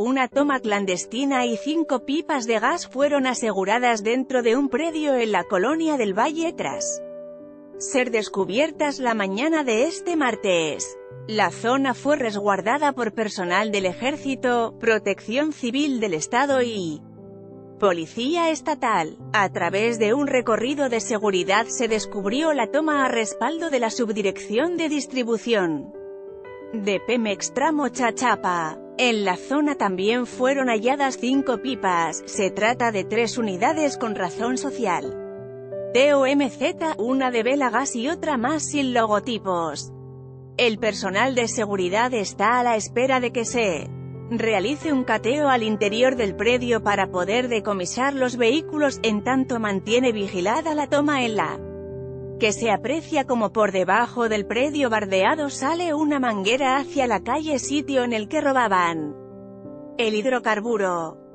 Una toma clandestina y cinco pipas de gas fueron aseguradas dentro de un predio en la colonia del Valle tras ser descubiertas la mañana de este martes. La zona fue resguardada por personal del Ejército, Protección Civil del Estado y Policía Estatal. A través de un recorrido de seguridad se descubrió la toma a respaldo de la Subdirección de Distribución de Pemex Tramo Chachapa. En la zona también fueron halladas cinco pipas, se trata de tres unidades con razón social. TOMZ, una de vela gas y otra más sin logotipos. El personal de seguridad está a la espera de que se realice un cateo al interior del predio para poder decomisar los vehículos, en tanto mantiene vigilada la toma en la que se aprecia como por debajo del predio bardeado sale una manguera hacia la calle sitio en el que robaban el hidrocarburo.